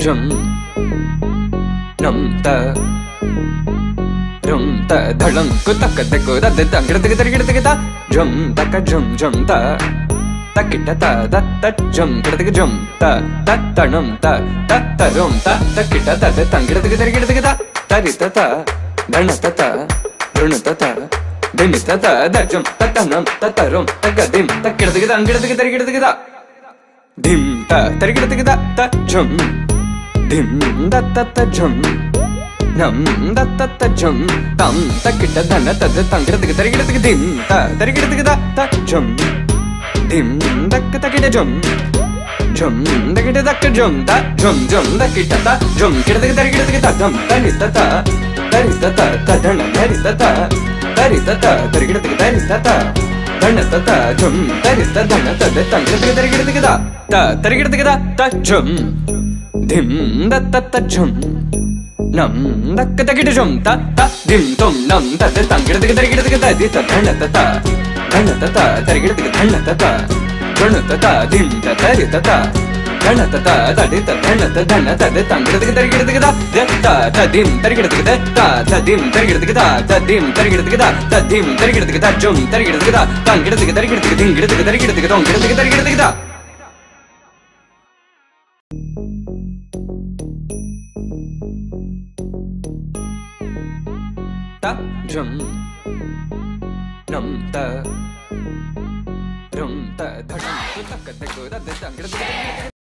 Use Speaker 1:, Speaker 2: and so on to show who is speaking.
Speaker 1: drum drum ta drum ta dhalam ko tak tak ko da da dang da da da da drum ta ka drum drum ta தக்கிட்ட த தத்தஜம் கிடதுக்கு ஜம் த தத்தணம் த தத்தரும் த தக்கிட்ட தத தங்கிடதுக்கு தரிகிடதுக்கு த தரித்த த தணத்த த ருணத்த த திமித்த த தஜம் தத்தனம் தத்தரும் தகதிம் தக்கிடதுக்கு தங்கிடதுக்கு தரிகிடதுக்கு த Thiem த தரிகிடதுக்கு த தஜம் திண்டத்தத்தஜம் நந்தத்தத்தஜம் தம் தக்கிட்ட தன தத்து தங்கிறதுக்கு தருகிறதுக்கு திந்த தருகிறதுக்கு தத்தஜம் திந்தக்கு தக்கிட்டஜம் ஜம் தக்கிட்ட தக்க ஜம் த ஜம் ஜம் தக்கிட்ட த ஜம் கிடதுக்கு தருகிறதுக்கு த ஜம் தரித்த த தரித்த த தடன தரித்த த தரித்த த தருகிறதுக்கு தரித்த த தரித்த தன தது தங்கிறதுக்கு தருகிறதுக்கு தா த தருகிறதுக்கு தா த ஜம் ta da ta jum gida gida jum ta ta ta num ta ta ta rum ta ta kita ta da tang gida gida gida gida ta ri ta ta dana ta ta run ta ta dim ta ta da jum ta ta num ta ta rum ta ga dim ta gida gida gida gida gida gida dim ta ta gida gida ta jum dim da ta ta jum நம் தத்த ஜம் தம் தக்கிட்ட தன தது தங்கிறதுக்கு தருகிறதுக்கு Thiem த தருகிறதுக்கு த த ஜம் Thiem தக்கு தக்கிட்ட ஜம் ஜம் தக்கிட்ட தக்க ஜம் த ஜம் ஜம் தக்கிட்ட த ஜம் கிடதுக்கு தருகிறதுக்கு த ஜம் தரி தத்த தரி தத்த தடன தரி தத்த தரி தத்த தருகிறதுக்கு தரி தத்த தன தத்த ஜம் தரி தன தது தங்கிறதுக்கு தருகிறதுக்கு த த தருகிறதுக்கு த த ஜம் திம் தத்த ஜம் நம் தக்க தக்கிட்ட ஜம் த த திம் தொம் நம் தத்து தங்கிடத்துக்கு தரிகிடத்துக்கு ததி த தண்ண தத்த தண்ண தத்த தரிகிடத்துக்கு தண்ண தத்த தொண்ணு தத்த திம் த தரி தத்த தண்ண தத்த தடி த தண்ண த தண்ண தது தங்கிடத்துக்கு தரிகிடத்துக்கு த த த திம் தரிகிடத்துக்கு த த த திம் தரிகிடத்துக்கு த த திம் தரிகிடத்துக்கு த த திம் தரிகிடத்துக்கு த ஜம் தரிகிடத்துக்கு த தங்கிடத்துக்கு தரிகிடத்துக்கு திங்கிடத்துக்கு தரிகிடத்துக்கு தொங்கிடத்துக்கு தரிகிடத்துக்கு த ta jum nam ta rừng rừng ta rừng ta rừng ta rừng ta